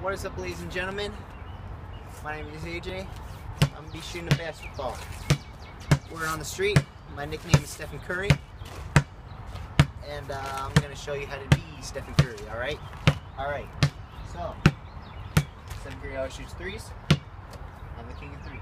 What is up, ladies and gentlemen? My name is AJ. I'm gonna be shooting a basketball. We're on the street. My nickname is Stephen Curry, and uh, I'm gonna show you how to be Stephen Curry. All right? All right. So, Stephen Curry always shoots threes. I'm the king of threes.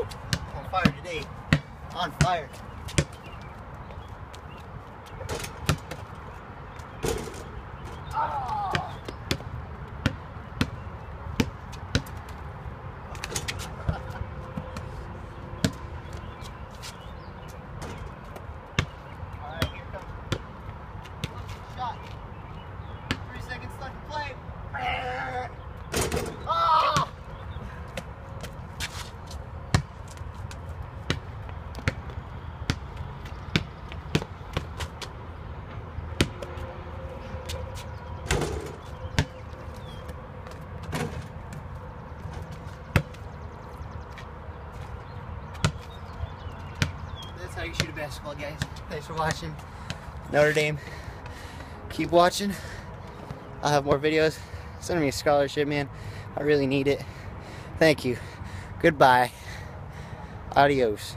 On fire today. On fire. Three seconds left to play. Ah! That's how you shoot a basketball, guys. Thanks for watching. Notre Dame. Keep watching. I'll have more videos. Send me a scholarship, man. I really need it. Thank you. Goodbye. Adios.